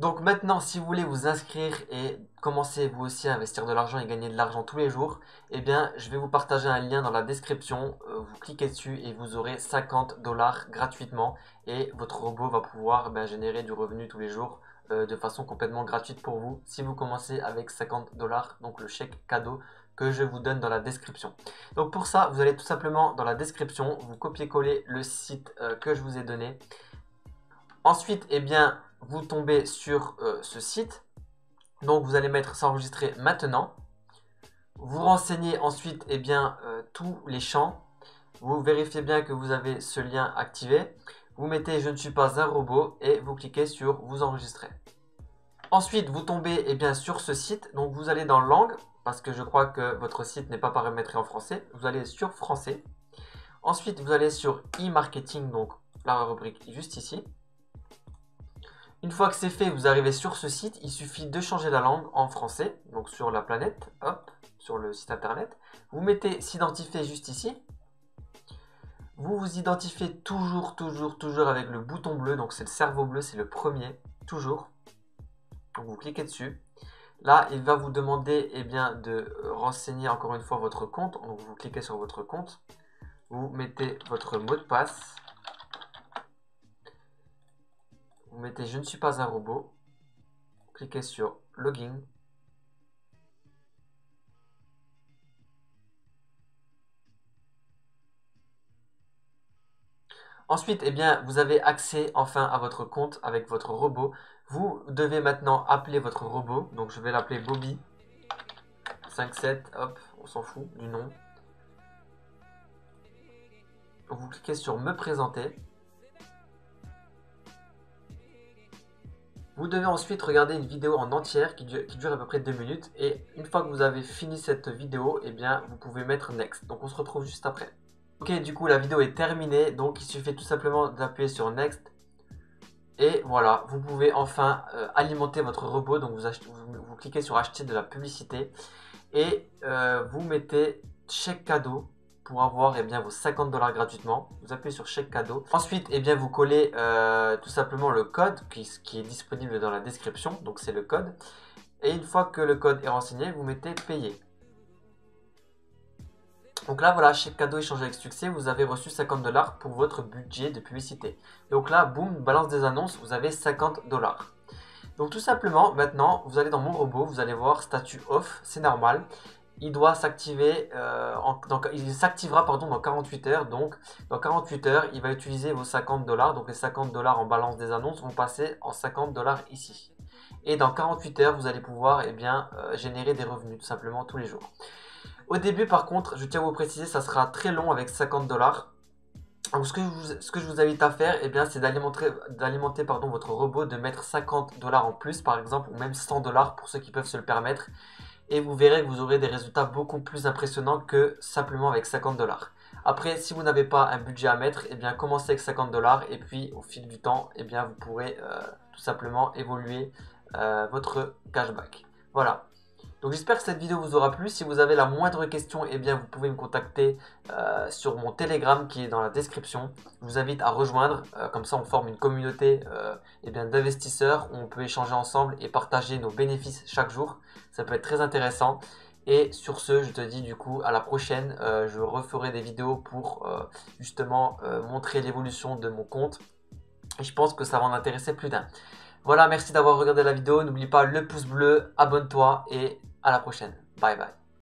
Donc maintenant, si vous voulez vous inscrire et commencer vous aussi à investir de l'argent et gagner de l'argent tous les jours, eh bien, je vais vous partager un lien dans la description. Euh, vous cliquez dessus et vous aurez 50 dollars gratuitement et votre robot va pouvoir ben, générer du revenu tous les jours euh, de façon complètement gratuite pour vous si vous commencez avec 50 dollars, donc le chèque cadeau que je vous donne dans la description. Donc pour ça, vous allez tout simplement dans la description, vous copiez-coller le site euh, que je vous ai donné. Ensuite, eh bien, vous tombez sur euh, ce site. Donc vous allez mettre s'enregistrer maintenant. Vous renseignez ensuite eh bien, euh, tous les champs. Vous vérifiez bien que vous avez ce lien activé. Vous mettez je ne suis pas un robot et vous cliquez sur vous enregistrer. Ensuite, vous tombez eh bien, sur ce site. Donc vous allez dans langue parce que je crois que votre site n'est pas paramétré en français. Vous allez sur français. Ensuite, vous allez sur e-marketing, donc la rubrique juste ici. Une fois que c'est fait, vous arrivez sur ce site, il suffit de changer la langue en français, donc sur la planète, hop, sur le site internet. Vous mettez s'identifier juste ici. Vous vous identifiez toujours, toujours, toujours avec le bouton bleu, donc c'est le cerveau bleu, c'est le premier, toujours. Donc vous cliquez dessus. Là, il va vous demander eh bien, de renseigner encore une fois votre compte. Donc vous cliquez sur votre compte. Vous mettez votre mot de passe. Vous mettez je ne suis pas un robot. Cliquez sur login. Ensuite, eh bien, vous avez accès enfin à votre compte avec votre robot. Vous devez maintenant appeler votre robot. Donc, je vais l'appeler Bobby. 57, hop, on s'en fout du nom. Vous cliquez sur me présenter. Vous devez ensuite regarder une vidéo en entière qui dure, à peu près 2 minutes. Et une fois que vous avez fini cette vidéo, eh bien, vous pouvez mettre Next. Donc on se retrouve juste après. Ok, du coup la vidéo est terminée. Donc il suffit tout simplement d'appuyer sur Next. Et voilà, vous pouvez enfin euh, alimenter votre robot. Donc vous, cliquez sur acheter de la publicité. Et euh, vous mettez chèque cadeau pour avoir eh bien, vos 50 dollars gratuitement. Vous appuyez sur chèque cadeau. Ensuite, eh bien, vous collez euh, tout simplement le code qui, qui, est disponible dans la description. Donc c'est le code. Et une fois que le code est renseigné, vous mettez payer. Donc là, voilà, chèque cadeau échangé avec succès, vous avez reçu 50 dollars pour votre budget de publicité. Donc là, boum, balance des annonces, vous avez 50 dollars. Donc tout simplement, maintenant, vous allez dans mon robot, vous allez voir statut off, c'est normal il doit s'activer, euh, il s'activera pardon dans 48 heures. Donc dans 48 heures, il va utiliser vos 50 dollars. Donc les 50 dollars en balance des annonces vont passer en 50 dollars ici. Et dans 48 heures, vous allez pouvoir eh bien, euh, générer des revenus tout simplement tous les jours. Au début, par contre, je tiens à vous préciser, ça sera très long avec 50 dollars. Donc ce que, je vous, invite à faire, eh c'est d'alimenter votre robot, de mettre 50 dollars en plus, par exemple, ou même 100 dollars pour ceux qui peuvent se le permettre et vous verrez que vous aurez des résultats beaucoup plus impressionnants que simplement avec 50 dollars. Après, si vous n'avez pas un budget à mettre, eh commencez avec 50 dollars et puis au fil du temps, eh vous pourrez euh, tout simplement évoluer euh, votre cashback. Voilà. Donc j'espère que cette vidéo vous aura plu. Si vous avez la moindre question, eh bien vous pouvez me contacter euh, sur mon Telegram qui est dans la description. Je vous invite à rejoindre, euh, comme ça on forme une communauté euh, eh d'investisseurs où on peut échanger ensemble et partager nos bénéfices chaque jour. Ça peut être très intéressant. Et sur ce, je te dis du coup à la prochaine. je referai des vidéos pour justement montrer l'évolution de mon compte. Et je pense que ça va en intéresser plus d'un. Voilà, merci d'avoir regardé la vidéo. N'oublie pas le pouce bleu, abonne-toi et à la prochaine. Bye bye.